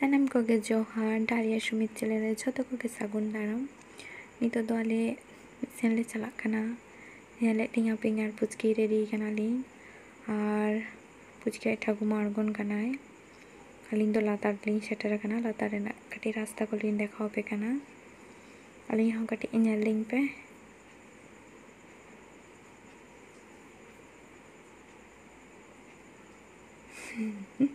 ᱥᱟᱱᱟᱢ ᱠᱚᱜᱮ ᱡᱚᱦᱟᱨ ᱰᱟᱨᱤᱭᱟ ᱥᱩᱢᱤᱛ ᱪᱮᱱᱮᱞ ᱨᱮ ᱡᱷᱚᱛᱚ ᱠᱚᱜᱮ ᱥᱟᱹᱜᱩᱱ ᱫᱟᱨᱟᱢ ᱱᱤᱛᱚᱜ ᱫᱚ ᱟᱞᱮ ᱢᱤᱫᱥᱮᱱ ᱞᱮ ᱪᱟᱞᱟᱜ ᱠᱟᱱᱟ ᱧᱮᱞᱮᱫ ᱛᱤᱧᱟ ᱯᱮ ᱤᱧ ᱟᱨ ᱯᱩᱪᱠᱤ ᱨᱮᱰᱤ ᱠᱟᱱᱟᱞᱤᱧ ᱟᱨ ᱯᱩᱪᱠᱤ ᱟᱡ ᱴᱷᱟᱹᱠᱩᱢᱟ ᱟᱬᱜᱚᱱ ᱠᱟᱱᱟᱭ ᱟᱹᱞᱤᱧ ᱫᱚ ᱞᱟᱛᱟᱨ ᱞᱤᱧ ᱥᱮᱴᱮᱨ ᱟᱠᱟᱱᱟ ᱞᱟᱛᱟᱨ ᱨᱮᱱᱟᱜ ᱠᱟᱹᱴᱤᱡ ᱨᱟᱥᱛᱟ ᱠᱚᱞᱤᱧ ᱫᱮᱠᱷᱟᱣ ᱟᱯᱮ ᱠᱟᱱᱟ ᱟᱹᱞᱤᱧ ᱦᱚᱸ ᱠᱟᱹᱴᱤᱡ ᱧᱮᱞ ᱞᱤᱧ ᱯᱮ Mm-hmm.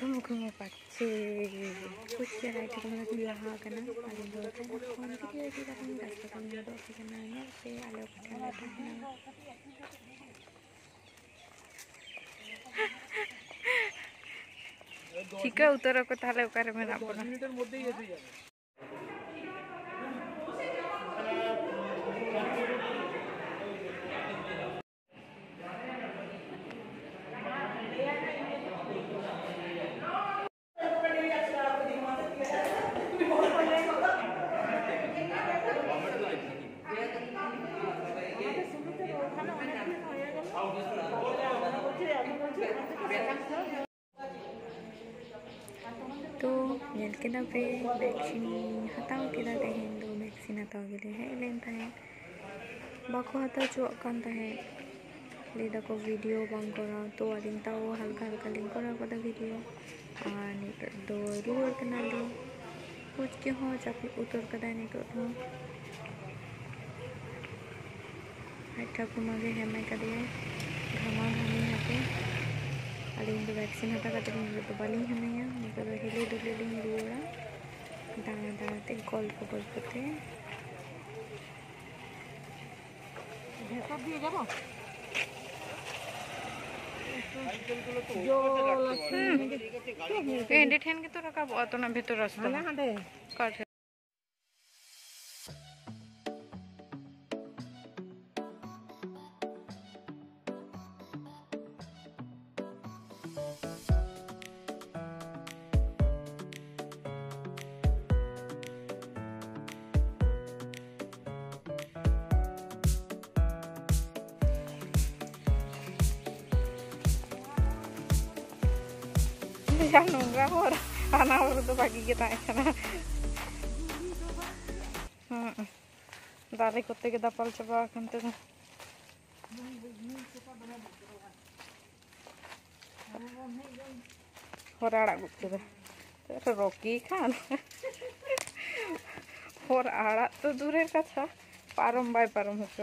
ঘুম ঘুম পাচ্ছে কুচকে রাইটে কোনো রকম লাহা কানা আর ফোন থেকে একই রকম ব্যস্ত কামড়ে ওখানে সে আলো ঠিক উত্তর কথা হলে ওখানে মেলাবো না lalaki-laki, vaccine hataw kita tahin do vaccine hataw kita hailen tahin bako hataw chuak kan tahin le dako video bang kora to alin tao halka halka link kora pada video ani do river kana do कुछ के हो जापी उतर कदा नहीं कर दो अच्छा घुमा गए है मैं कभी घमा घमी यहाँ पे ಅಲ್ಲಿಂದ ವ್ಯಾಕ್ಸಿನ್ ಹಾಕಕತ್ತೀನಿ ಇವತ್ತು ಬಲಿ ಹಮೆಯ ಮಗಳು ಹೇಳಿದುಲಿಲ್ಲ ಹಿಂದೂಳ ದಾಣ ದಾಣತೆ ಗಲ್ಪ ಗಲ್ಪತೆ ভেন্ডি ঠেনকে তো রাখা অত না ভেতর আসতো না কাঠে bisa nunggang orang anak urut pagi kita karena দাঁড়ি করতে গিয়ে দাপাল চাপা এখান থেকে হরে আড়া করতে এটা রকি খান ওর আড়া তো দূরের কথা পারম বাই পারম হচ্ছে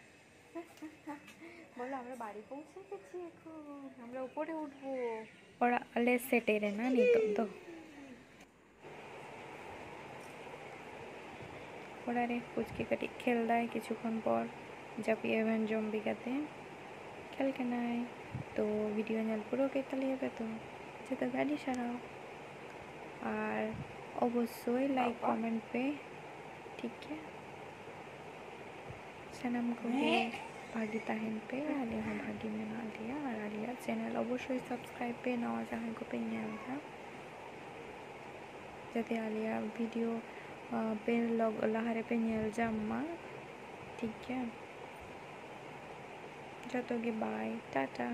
মলা আমরা বাড়ি পৌঁছতেছি খুব আমরা উপরে উঠবো পড়া আলে সেটে রে না নি তো পড়া রে পৌঁছকে ক ティック খেল দা কিছুখন পড় জপি এভেন জম্বি গতে খেল কেনাই তো ভিডিও না পুরো কে তালি হবে তুমি সেটা গাড়ি সারা আর অবশ্যই লাইক কমেন্ট পে ঠিক আছে सेनम को भागी तहन पे आलिया हम भागी में आलिया और आलिया चैनल अवश्य सब्सक्राइब पे ना जहाँ को पे नहीं था जैसे आलिया वीडियो पे लोग लहरे पे नहीं जाम माँ ठीक है जातोगे बाय टाटा